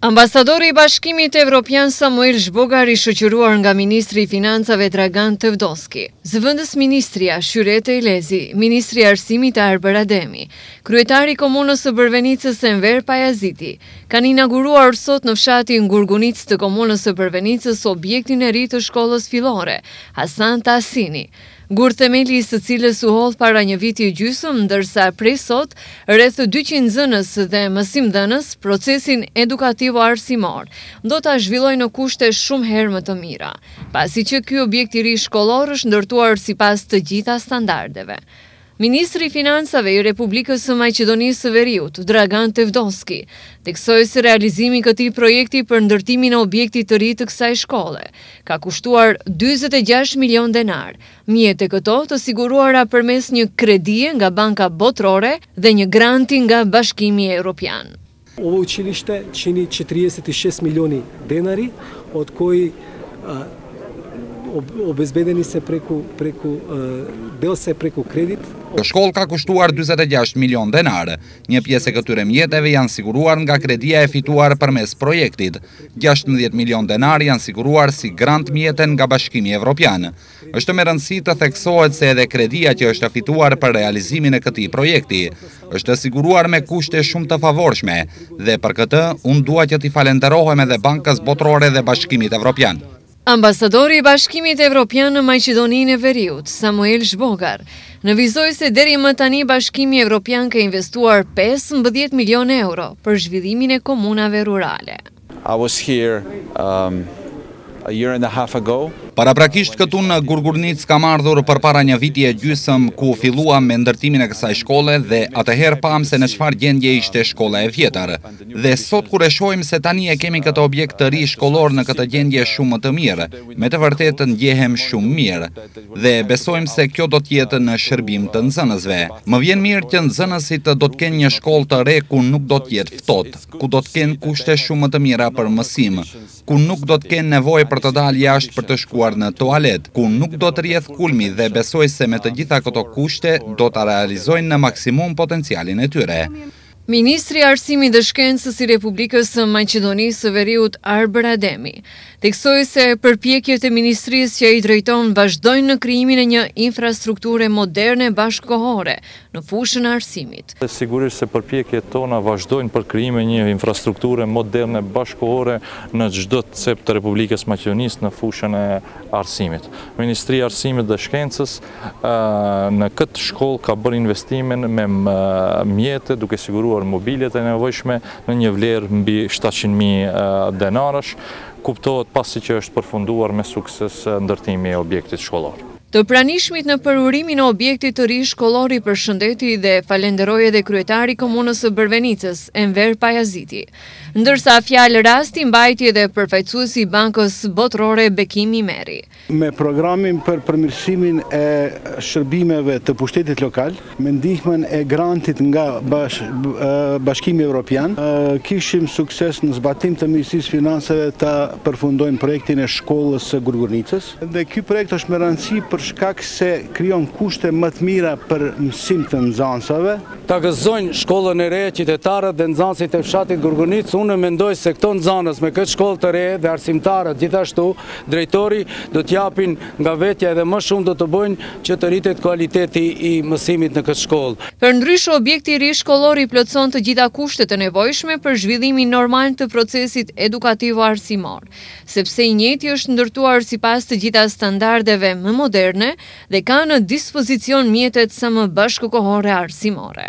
Ambasadori i Bashkimit Evropian Samuel Zhbogar i shoqëruar nga Ministri i Financave Dragan Tevdovski, Zëvendës Ministrja Shyrete Elezi, Ministri i Arsimit Arbër Ademi, Kryetari i Komunës së Bërvenicës Enver Pajaziti, kanë inaguruar sot në fshatin Gurgunicë të Komunës së Bërvenicës objektin e ri të shkollës fillore, Hasan Tahsini, Gurthemeli i së cilës u hodh para një viti e gjysmë, ndërsa prej sot, rreth dyqind nxënës dhe mësimdhënës procesin edukativo-arsimor do ta zhvillojnë në kushte shumë herë më të mira, pasi që ky objekt i ri shkollor është ndërtuar sipas të gjitha standardeve. Ministri i Financave i Republikës së Maqedonisë së Veriut, Dragan Tevdovski, theksoi se realizimi i këtij projekti për ndërtimin e objektit të ri të kësaj shkolle, ka kushtuar dyzet e gjashtë milionë denarë, mjete këto të siguruara përmes një kredie nga Banka Botërore dhe një granti nga Bashkimi Evropian. Ovo uçilishte çini çetirieset i shest milioni denari, od koi obezbedeni se preku preku del se preku kredit. Kjo shkollë ka kushtuar dyzet e gjashtë milionë denarë. Një pjesë e këtyre mjeteve janë siguruar nga kredia e fituar përmes projektit. Gjashtëmbëdhjetë milionë denarë janë siguruar si grant mjete nga Bashkimi Evropian. Është me rëndësi të theksohet se edhe kredia që është fituar për realizimin e këtij projekti është siguruar me kushte shumë të favorshme dhe për këtë unë dua që t'i falënderohem edhe Bankës Botërore dhe Bashkimit Evropian. Ambasadori i Bashkimit Evropian në Maqedoninë e Veriut, Samuel Zhbogar, nënvizoi se deri më tani Bashkimi Evropian ka investuar pesëmbëdhjetë milionë euro për zhvillimin e komunave rurale. I was here a year and a half ago. Paraprakisht këtu në Gurgurnicë kam ardhur përpara një viti e gjysmë ku filluam me ndërtimin e kësaj shkolle dhe atëherë pamë se në çfarë gjendje ishte shkolla e vjetër. Dhe sot kur e shohim se tani e kemi këtë objekt të ri shkollor në këtë gjendje shumë më të mirë, me të vërtetë ndjehem shumë mirë. Dhe besojmë se kjo do të jetë në shërbim të nxënësve. Më vjen mirë që nxënësit do të kenë një shkollë të re ku nuk do të jetë ftohtë. ku do të kenë kushte shumë më të mira për mësim, ku nuk do të kenë nevojë për të dalë jashtë për të shkuar në tualet, ku nuk do të rrjedhë kulmi dhe besoj se me të gjitha këto kushte do ta realizojnë në maksimum potencialin e tyre. Ministri i Arsimit dhe Shkencës i Republikës së Maqedonisë së Veriut, Arbër Ademi, theksoi se përpjekjet e ministrisë që ai drejton vazhdojnë në krijimin e një infrastrukture moderne bashkëkohore në fushën e arsimit. Sigurisht se përpjekjet tona vazhdojnë për krijimin e një infrastrukture moderne bashkëkohore në çdo cep të Republikës Maqedonisë në fushën e arsimit. Ministria e Arsimit dhe Shkencës në këtë shkollë ka bërë investimin me mjete duke siguruar mobiljet e nevojshme në një vlerë mbi shtatëqind mijë denarësh, kuptohet pasi që është përfunduar me sukses ndërtimi i objektit shkollor. Të pranishmit në përurimin e objektit të ri shkollor i përshëndeti dhe falenderoi edhe kryetari i Komunës së Bërvenicës, Enver Pajaziti. Ndërsa fjalë rasti mbajti edhe përfaqësuesi i Bankës Botërore, Bekim Imeri. Me programin për përmirësimin e shërbimeve të pushtetit lokal, Me ndihmën e grantit nga Bashkimi Evropian, kishim sukses në zbatim të Ministrisë Financave ta përfundojnë projektin e shkollës së Gurgurnicës. Dhe ky projekt është me randësi për shkak se krijon kushte më të mira për mësim të nxansave. Ta gëzojnë shkollën e re qytetarët dhe nxansit e fshatit Gurgurnicë. Unë mendoj se këto nxanës me këtë shkollë të re dhe arsimtarët gjithashtu, drejtori, do të japin nga vetja edhe më shumë do të bëjnë që të rritet kualiteti i mësimit në këtë shkollë. Përndryshe objekti i ri shkollor i plotëson të gjitha kushtet e nevojshme për zhvillimin normal të procesit edukativo-arsimor, sepse i njëjti është ndërtuar sipas të gjitha standardeve më moderne dhe ka në dispozicion mjetet sa më bashkëkohore arsimore.